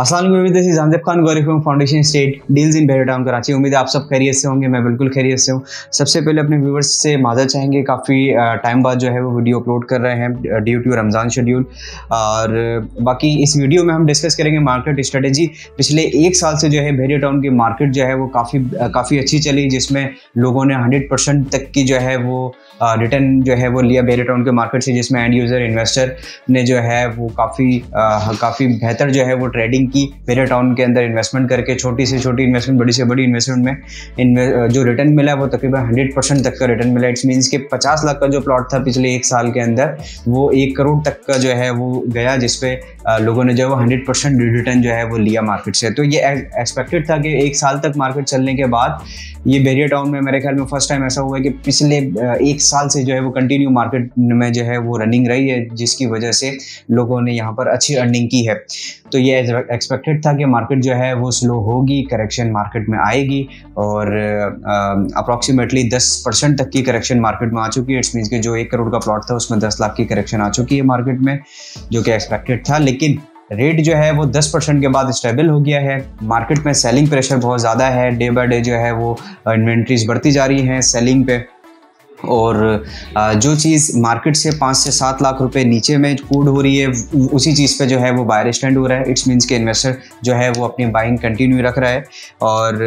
Aslam this is जानदेब Khan Gauri foundation state deals in बेटाउन Karachi उम्मीद है आप सब खैरियत से होंगे, मैं बिल्कुल खैरियत से हूँ। सबसे पहले अपने व्यूवर्स से माजर चाहेंगे, काफ़ी टाइम बाद जो है वो वीडियो अपलोड कर रहे हैं ड्यू टू रमज़ान शेड्यूल और बाकी इस वीडियो में हम डिस्कस करेंगे मार्केट स्ट्रेटेजी पिछले एक साल से जो है भेरिया टाउन की मार्केट जो है वो काफ़ी काफ़ी अच्छी चली, जिसमें लोगों ने हंड्रेड तक की जो है वो रिटर्न जो है वो लिया बेरे टाउन के मार्केट से, जिसमें एंड यूज़र इन्वेस्टर ने जो है वो काफ़ी काफ़ी बेहतर जो है वो ट्रेडिंग की मेरे टाउन के अंदर इन्वेस्टमेंट करके छोटी से छोटी इन्वेस्टमेंट बड़ी से बड़ी इन्वेस्टमेंट में इन्वे, जो रिटर्न मिला है वो तकरीबन हंड्रेड परसेंट तक का रिटर्न मिला। इट्स मीन्स के पचास लाख का जो प्लॉट था पिछले एक साल के अंदर वो एक करोड़ तक का जो है वो गया जिसपे लोगों ने जो है वो हंड्रेड परसेंट रिटर्न जो है वो लिया मार्केट से। तो ये एक्सपेक्टेड था कि एक साल तक मार्केट चलने के बाद ये बेरिया टाउन में मेरे ख्याल में फ़र्स्ट टाइम ऐसा हुआ है कि पिछले एक साल से जो है वो कंटिन्यू मार्केट में जो है वो रनिंग रही है, जिसकी वजह से लोगों ने यहाँ पर अच्छी अर्निंग की है। तो ये एक्सपेक्टेड था कि मार्केट जो है वो स्लो होगी करेक्शन मार्केट में आएगी और अप्रॉक्सीमेटली दस परसेंट तक की करेक्शन मार्केट में आ चुकी है। इट्स मीन्स कि जो एक करोड़ का प्लॉट था उसमें दस लाख की करेक्शन आ चुकी है मार्केट में, जो कि एक्सपेक्टेड था। लेकिन रेट जो है वो 10 परसेंट के बाद स्टेबल हो गया है। मार्केट में सेलिंग प्रेशर बहुत ज़्यादा है। डे बाय डे जो है वो इन्वेंट्रीज बढ़ती जा रही हैं सेलिंग पे। और जो चीज़ मार्केट से पाँच से सात लाख रुपए नीचे में कूड हो रही है उसी चीज़ पे जो है वो बायर स्टैंड हो रहा है। इट्स मीन्स के इन्वेस्टर जो है वो अपनी बाइंग कंटिन्यू रख रहा है। और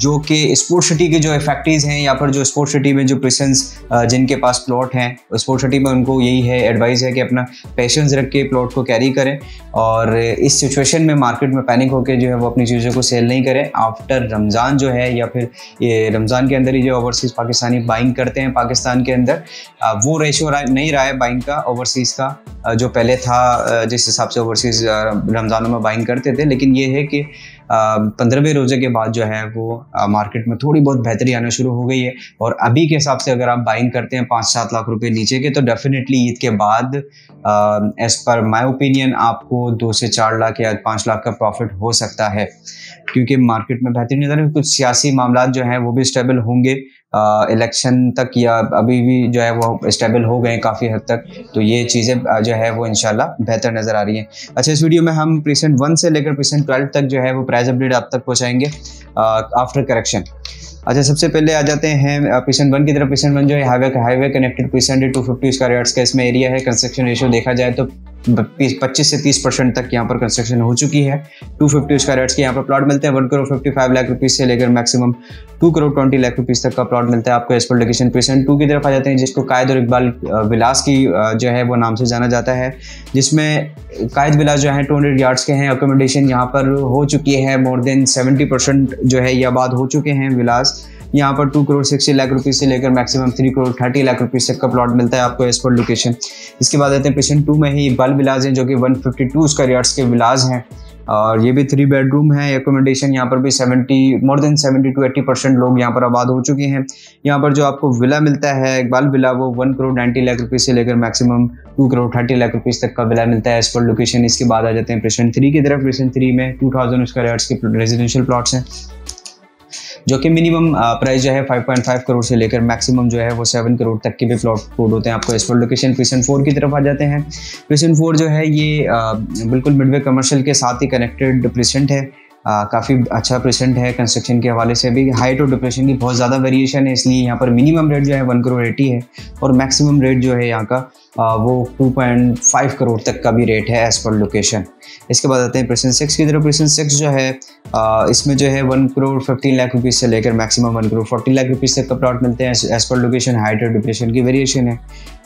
जो कि स्पोर्ट सिटी के जो फैक्ट्रीज़ हैं या फिर जो स्पोर्ट सिटी में जो प्रेसेंस जिनके पास प्लॉट हैं स्पोर्ट सिटी में उनको यही है एडवाइस है कि अपना पेशेंस रख के प्लॉट को कैरी करें। और, इस सिचुएशन में मार्केट में पैनिक होकर जो है वो अपनी चीज़ों को सेल नहीं करें। आफ्टर रमज़ान जो है या फिर ये रमज़ान के अंदर ही जो ओवरसीज़ पाकिस्तानी बाइंग करते करते हैं पाकिस्तान के अंदर। वो रेशो नहीं रहा है बाइंग का ओवरसीज़ का। जो पहले था जिस हिसाब से ओवरसीज़ रमज़ानों में बाइंग करते थे, लेकिन ये है कि पंद्रहवें रोज़े के बाद जो है वो मार्केट में थोड़ी बहुत बेहतरी आना शुरू हो गई है। और अभी के हिसाब से अगर आप बाइंग करते हैं पाँच सात लाख रुपए नीचे के तो डेफिनेटली ईद के बाद एज़ पर माई ओपिनियन आपको दो से चार लाख या पाँच लाख का प्रॉफिट हो सकता है। क्योंकि मार्केट में बेहतरी नज़र कुछ सियासी मामला जो हैं, वो भी स्टेबल होंगे। इलेक्शन तक या अभी भी जो है वो स्टेबल हो गए काफ़ी हद तक तो ये चीज़ें जो है वो इनशाला बेहतर नज़र आ रही हैं। अच्छा इस वीडियो में हम प्रेसेंट वन से लेकर प्रेसेंट ट्वेल्व तक जो है वो प्राइस अपडेट आप तक पहुँचाएँगे आफ्टर करेक्शन अच्छा सबसे पहले आ जाते हैं पेशेंट वन की तरफ़ पेशेंट वन जो है highway highway connected precinct two fifty square yards का इसमें एरिया है कंस्ट्रक्शन रेशियो देखा जाए तो पच्चीस से तीस परसेंट तक यहाँ पर कंस्ट्रक्शन हो चुकी है। टू फिफ्टी स्क्वायर यार्ड्स के यहाँ पर प्लॉट मिलते हैं। One crore fifty five lakh rupees से लेकर maximum two crore twenty lakh rupees तक का प्लॉट मिलता है आपको as per location patient to की तरफ़ आ जाते हैं, जिसको कायद और इकबाल विलास की जो है वो नाम से जाना जाता है। जिसमें कायद विलास जो है टू हंड्रेड यार्ड्स के हैं। अकोमोडेशन यहाँ पर हो चुकी है। मोर देन सेवेंटी परसेंट जो है ये आबाद हो चुके हैं विलास। यहाँ पर two crore sixty lakh rupees से लेकर maximum three crore thirty lakh rupees तक का प्लॉट मिलता है आपको एज पर लोकेशन इसके बाद आते हैं पेशेंट टू में ही बल विलाज हैं जो कि one fifty two square yards के विलाज हैं। और ये भी थ्री बेडरूम है एकोमोडेशन यहाँ पर भी seventy more than seventy two eighty percent लोग यहाँ पर आबाद हो चुके हैं। यहाँ पर जो आपको विला मिलता है इकबाल विला वो one crore ninety lakh rupees से लेकर maximum two crore thirty lakh rupees तक का विला मिलता है एज पर लोकेशन इसके बाद आ जाते हैं प्रेसेंट थ्री की तरफ़। प्रेसेंट थ्री में टू थाउज़ेंड स्क्वायर यार्ड्स के रेजिडेंशियल प्लॉट्स हैं। जो कि मिनिमम प्राइस जो है 5.5 करोड़ से लेकर मैक्सिमम जो है वो 7 करोड़ तक के भी प्लॉट कोड होते हैं। आपको इस पर लोकेशन पीसन फोर की तरफ़ आ जाते हैं। पीसन फोर जो है ये बिल्कुल मिडवे कमर्शियल के साथ ही कनेक्टेड प्रेसेंट है। काफ़ी अच्छा प्रेसेंट है कंस्ट्रक्शन के हवाले से भी। हाइट और डिप्रेशन की बहुत ज़्यादा वेरिएशन है, इसलिए यहाँ पर मिनिमम रेट जो है वन करोड़ एटी है और मैक्सिमम रेट जो है यहाँ का वो 2.5 करोड़ तक का भी रेट है एज़ पर लोकेशन इसके बाद आते हैं प्रेसेंट सिक्स की तरफ़। प्रेसेंट सिक्स जो है इसमें जो है one crore fifteen lakh rupees से लेकर maximum one crore forty lakh rupees तक का प्लॉट मिलते हैं एज़ पर लोकेशन हाइट और डिप्रेशन की वेरिएशन है।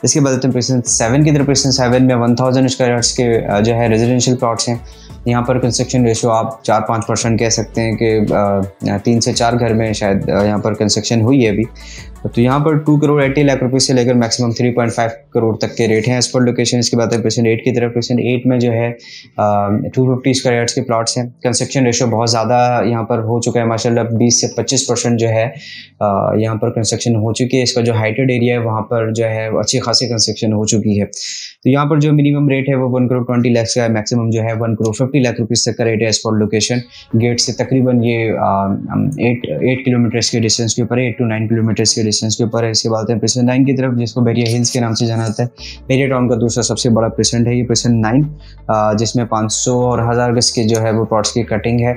इसके बाद आते हैं प्रेसेंट सेवन की तरफ़। प्रेसेंट सेवन में वन थाउज़ेंड स्क्वायर के जो है रेजिडेंशियल प्लॉट्स हैं। यहाँ पर कंस्ट्रक्शन रेशो आप चार पाँच परसेंट कह सकते हैं कि तीन से चार घर में शायद यहाँ पर कंस्ट्रक्शन हुई है अभी। तो यहाँ पर टू करोड़ एट्टी लाख रुपये से लेकर maximum three point five crore तक के रेट हैं। एज पर लोकेशन इसके बाद परसेंट एट की तरफ़ परसेंट एट में जो है टू फिफ्टी स्क्वायर यार्ड्स के प्लॉट्स हैं। कंस्ट्रक्शन रेशो बहुत ज़्यादा यहाँ पर हो चुका है, माशाल्लाह बीस से पच्चीस परसेंट जो है यहाँ पर कंस्ट्रक्शन हो चुकी है। इसका जो हाइटेड एरिया है, वहाँ पर जो है अच्छी खासी कंस्ट्रक्शन हो चुकी है। तो यहाँ पर जो मिनिमम रेट है, वो वन करोड़ ट्वेंटी लाख का है मैक्सिमम जो है one crore fifty lakh rupees तक का रेट है एज पर लोकेशन गेट से तकरीबन ये एट एट किलोमीटर्स के डिस्टेंस के ऊपर है एट टू नाइन किलोमीटर्स के डिस्टेंस के ऊपर है इसके बाद प्रेसेंट नाइन की तरफ़ जिसको बेरिया हिल्स के नाम से जाना जाता है। बेरिया टाउन का दूसरा सबसे बड़ा प्रेसेंट है ये प्रेसेंट नाइन जिसमें 500 और हज़ार गज के जो है वो प्लॉट्स की कटिंग है।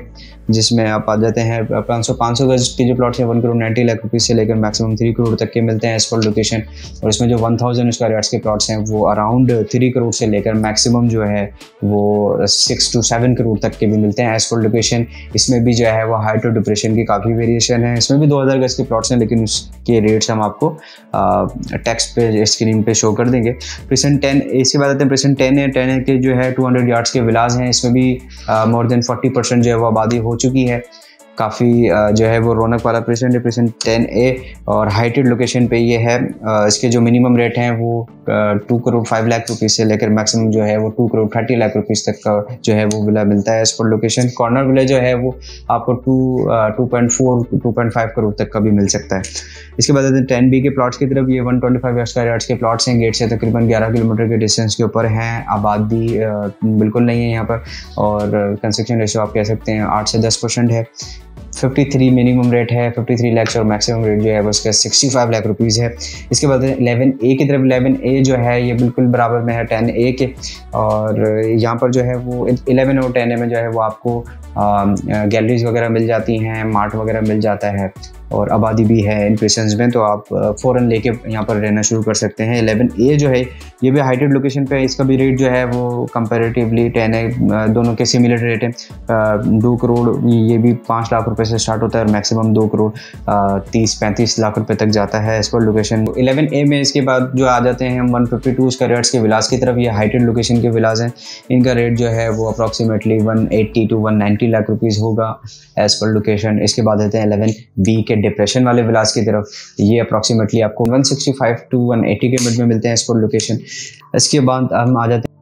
जिसमें आप आ जाते हैं पाँच सौ पाँच सौ गज के जो प्लॉट्स हैं one crore ninety lakh rupees से लेकर मैक्सिमम थ्री करोड़ तक के मिलते हैं एज पर लोकेशन और इसमें जो वन थाउज़ेंड स्क्वायर यार्ड्स के प्लॉट्स हैं, वो अराउंड थ्री करोड़ से लेकर मैक्सिमम जो है, वो सिक्स टू सेवन करोड़ तक के भी मिलते हैं एज पर लोकेशन इसमें भी जो है, वो हाइट और डिप्रेशन की काफ़ी वेरिएशन है। इसमें भी दो हज़ार गज के प्लॉट्स हैं, लेकिन उसके रेट्स हम आपको टेक्स्ट पे स्क्रीन पे शो कर देंगे। प्रेसेंट टेन इसके बाद आते हैं प्रेसेंट टेन है। टेन के जो है टू हंड्रेड यार्ड्स के विलाज हैं। इसमें भी मोर देन फोर्टी परसेंट जो है, वो आबादी हो चुकी है। काफ़ी जो है वो रौनक वाला प्रेसेंट है टेन ए और हाइटेड लोकेशन पे ये है। इसके जो मिनिमम रेट हैं वो two crore five lakh rupees से लेकर मैक्सिमम जो है वो two crore thirty lakh rupees तक का जो है वो विला मिलता है as per location corner villa जो है वो आपको two two point four to point five crore तक का भी मिल सकता है। इसके बाद टेन बी के प्लॉट्स की तरफ़। ये one twenty five square yards के प्लॉट्स हैं। गेट से तकरीबन ग्यारह किलोमीटर के डिस्टेंस के ऊपर हैं। आबादी बिल्कुल नहीं है यहाँ पर। और कंस्ट्रक्शन रेशो आप कह सकते हैं आठ से दस परसेंट है। 53 मिनिमम रेट है 53 लैक्स और मैक्सिमम रेट जो है वो उसका 65 लाख रुपीज़ है। इसके बाद 11 ए की तरफ़ 11 ए जो है, ये बिल्कुल बराबर में है 10 ए के। और यहाँ पर जो है वो 11 और 10 ए में जो है वो आपको गैलरीज वगैरह मिल जाती हैं मार्ट वगैरह मिल जाता है। और आबादी भी है इन प्रेसेंस में तो आप फ़ौरन लेके यहाँ पर रहना शुरू कर सकते हैं। एलेवन ए जो है, ये भी हाइटेड लोकेशन पे इसका भी रेट जो है वो कंपेरेटिवली टेन है दोनों के सिमिलर रेट हैं। दो करोड़, ये भी पाँच लाख रुपए से स्टार्ट होता है और मैक्सिमम दो करोड़ तीस, पैंतीस लाख रुपए तक जाता है as per location eleven A में इसके बाद जो आ जाते हैं, हम वन फिफ्टी टू रेट्स के विलास की तरफ़, ये हाइटेड लोकेशन के विलास हैं। इनका रेट जो है वो approximately one eighty to one ninety lakh rupees होगा एज पर लोकेशन इसके बाद आते हैं एलेवन बी के डिप्रेशन वाले विलास की तरफ़, ये अप्रॉक्सीमेटली आपको 165 टू 180 के मिड में मिलते हैं स्पोर्ट लोकेशन इसके बाद हम आ जाते हैं।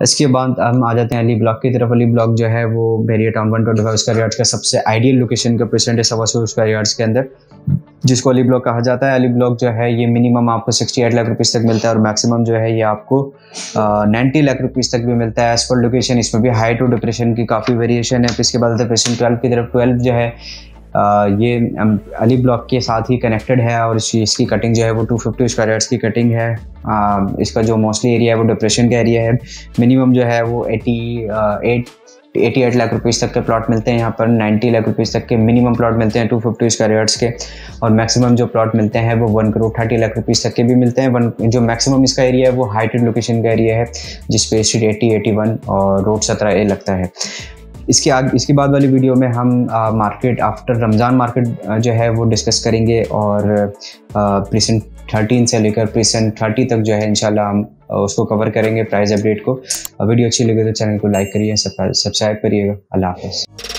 इसके बाद हम आ जाते हैं अली ब्लॉक की तरफ़। अली ब्लॉक जो है वो Bahria town one twenty five square yards का सबसे आइडियल लोकेशन का परसेंट है, सवा सौ स्क्वायर यार्ड्स के अंदर। जिसको अली ब्लॉक कहा जाता है। अली ब्लॉक जो है ये मिनिमम आपको सिक्सटी एट लाख रुपीज़ तक मिलता है और मैक्सिमम जो है ये आपको नाइन्टी लाख रुपीज़ तक भी मिलता है। एज पर लोकेशन इसमें भी हाइट और डिप्रेशन की काफ़ी वेरिएशन है। फिर इसके बाद डिप्रेशन ट्वेल्व की तरफ़ ट्वेल्व जो है आ, ये अली ब्लॉक के साथ ही कनेक्टेड है और इसकी कटिंग जो है वो 250 फिफ्टी स्क्वायर की कटिंग है। आ, इसका जो मोस्टली एरिया है वो डिप्रेशन का एरिया है। मिनिमम जो है वो 88 एटी एट लाख रुपीज़ तक के प्लॉट मिलते हैं, यहाँ पर 90 लाख रुपीज़ तक के मिनिमम प्लॉट मिलते हैं, टू फिफ्टी स्क्वायर यार्ड्स के, और मैक्सिमम जो प्लॉट मिलते हैं वो one crore thirty lakh rupees तक के भी मिलते हैं। वन, जो मैक्सिमम इसका एरिया है वो हाइटेड लोकेशन का एरिया है जिसपे स्ट्रीट एटी एटी वन और रोड सत्रह ए लगता है। इसके आगे, इसके बाद वाली वीडियो में हम मार्केट आफ्टर रमज़ान मार्केट जो है वो डिस्कस करेंगे और प्रीसेंट थर्टीन से लेकर प्रीसेंट थर्टी तक जो है इनशाला हम उसको कवर करेंगे प्राइस अपडेट को। वीडियो अच्छी लगे तो चैनल को लाइक करिए सब्सक्राइब करिएगा। अल्लाह हाफ़